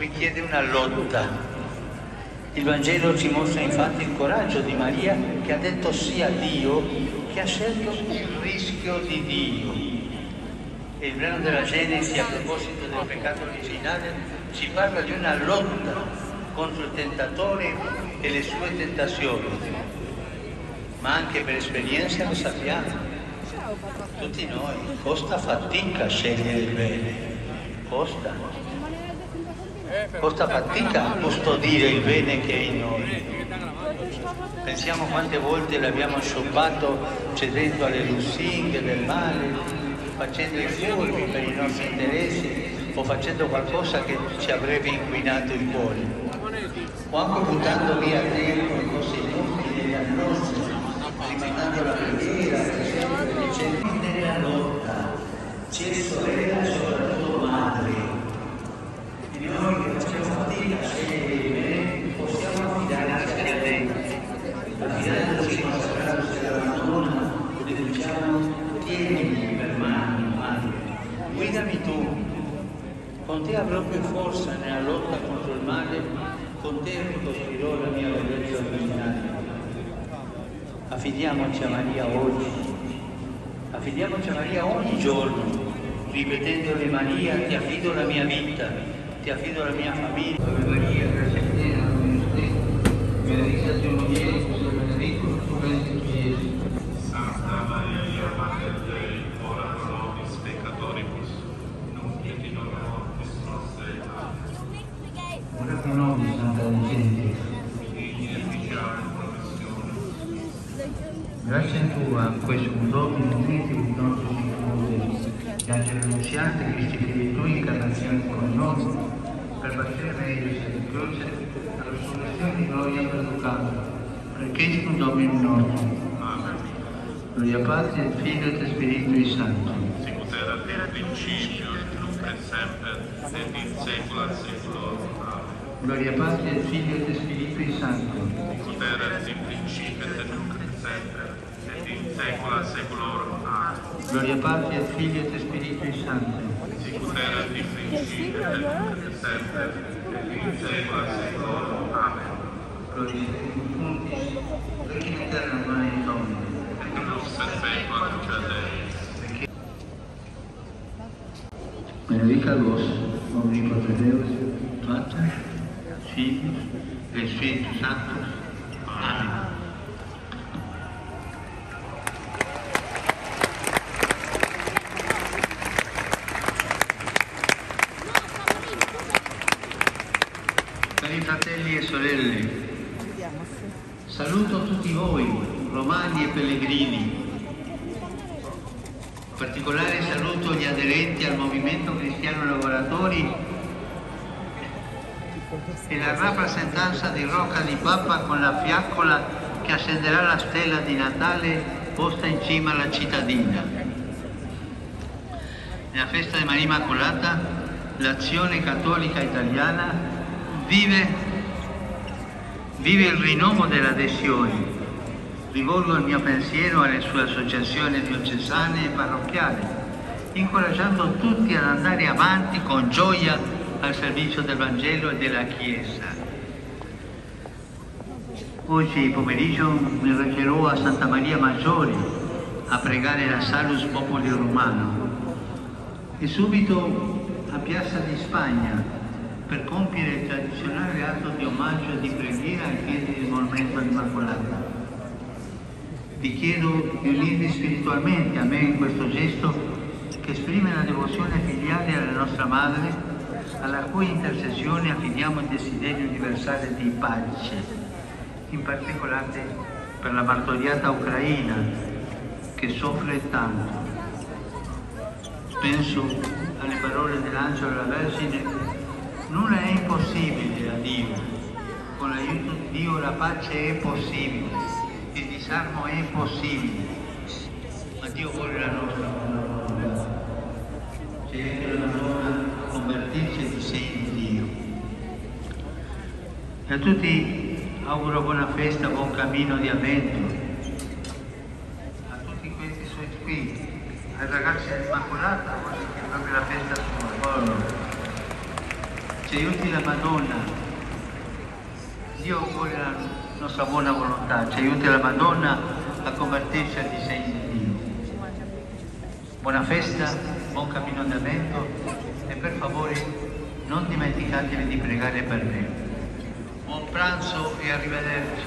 richiede una lotta. Il Vangelo ci mostra infatti il coraggio di Maria che ha detto sì a Dio, che ha scelto il rischio di Dio. E il brano della Genesi a proposito del peccato originale ci parla di una lotta contro il tentatore e le sue tentazioni. Ma anche per esperienza lo sappiamo. Tutti noi, costa fatica scegliere il bene, costa. Costa fatica custodire il bene che è in noi. Pensiamo quante volte l'abbiamo scioppato cedendo alle lusinghe del male, facendo i furbi per i nostri interessi o facendo qualcosa che ci avrebbe inquinato il cuore. O anche buttando via tempo in cose inutili e dannose, rimandando la preghiera, dicendo nella lotta, c'è sorella sopra tua madre. E noi che facciamo fatica a scegliere il bene, possiamo affidarci a lei. Affidandoci alla Sagrada della Madonna, le diciamo, tienimi per mano, madre, guidami tu. Con te avrò più forza nella lotta contro il male, con te ricostruirò la mia bellezza originale. Affidiamoci a Maria oggi, affidiamoci a Maria ogni giorno, ripetendole Maria, ti affido la mia vita, ti affido la mia famiglia. Maria, Legente. Digni efficiare promissione. Grazie a tua, questo Domino, uniti il nostro Signore, angeli annunziati, Cristi figli tui, incarnazione con noi, per battere meglio di croce, la risurrezione di gloria perducata, precisum Domino nostro. Amen. Gloria Patria, Figlio et Spiritui Santo. Sicut erat in principio, nunc et semper, et in saecula saeculorum. Gloria Patria, et Figlio et Spiritui Santo. Sicut erat in principio, et nunc et semper, et in saecula saeculorum. Amen. Gloria Patria, et Figlio et Spiritui Santo. Sicut erat in principio, et nunc et semper, et in saecula saeculorum. Amen. Gloria Funtis, Regina Eterna Mane Domini. Et lux perpetua luce Dei. Benedica vos, omnipotente Deus, Pater, Filius, et Spiritus Sanctus. Amen. Cari fratelli e sorelle, saluto tutti voi, romani e pellegrini, in particolare saluto gli aderenti al Movimento Cristiano Lavoratori e la rappresentanza di Rocca di Papa con la fiaccola che accenderà la stella di Natale posta in cima alla cittadina. Nella festa di Maria Immacolata l'azione cattolica italiana vive, vive il rinnovo dell'adesione Rivolgo il mio pensiero alle sue associazioni diocesane e parrocchiali, incoraggiando tutti ad andare avanti con gioia al servizio del Vangelo e della Chiesa. Oggi pomeriggio mi recherò a Santa Maria Maggiore a pregare la Salus Popoli Romano e subito a Piazza di Spagna per compiere il tradizionale atto di omaggio e di preghiera ai piedi del monumento all'Immacolata. Vi chiedo di unirvi spiritualmente a me in questo gesto che esprime la devozione filiale alla nostra Madre, alla cui intercessione affidiamo il desiderio universale di pace, in particolare per la martoriata Ucraina che soffre tanto. Penso alle parole dell'angelo della Vergine, nulla è impossibile a Dio, con l'aiuto di Dio la pace è possibile il disarmo è possibile, ma Dio vuole la nostra E a tutti auguro buona festa, buon cammino di avvento. A tutti questi suoi qui, ai ragazzi dell'Immacolata, oggi che è proprio la festa sua. ci aiuti la Madonna. Dio vuole la nostra buona volontà, ci aiuti la Madonna a convertirci al disegno di Dio. Buona festa, buon cammino andamento e per favore non dimenticatevi di pregare per me. Buon pranzo e arrivederci.